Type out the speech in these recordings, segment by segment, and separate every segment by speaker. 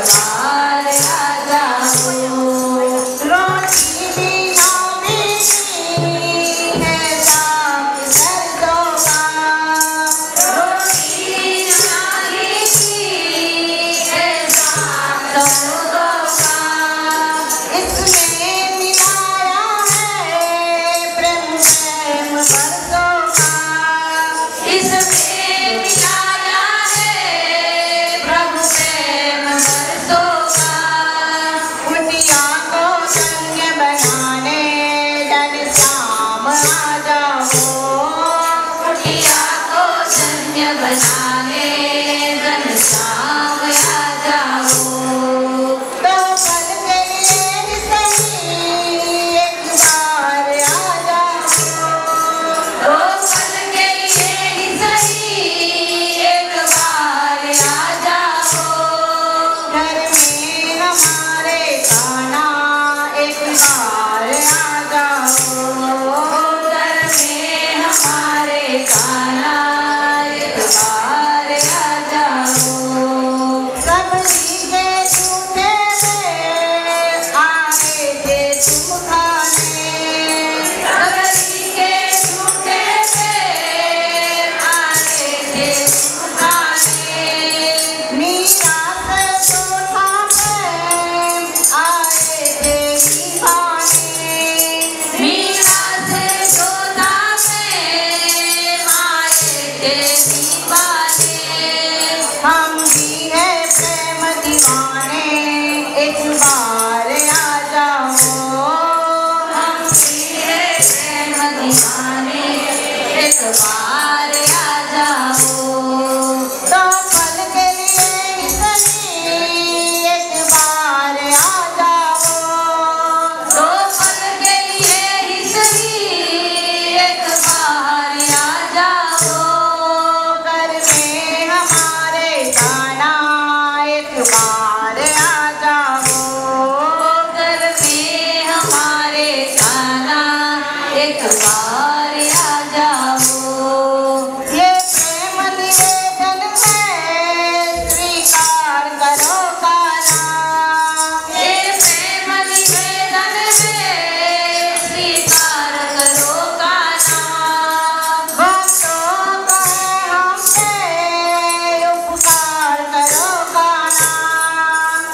Speaker 1: paz.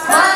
Speaker 1: はい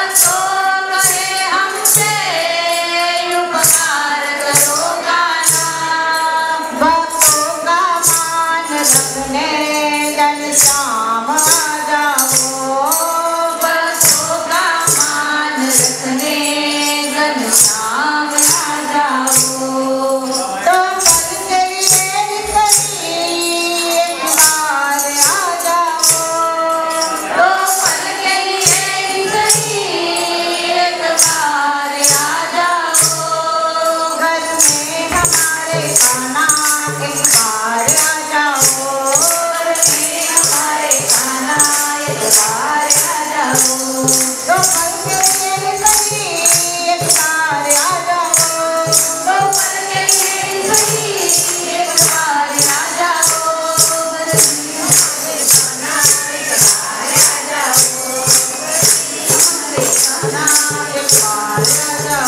Speaker 2: if I had a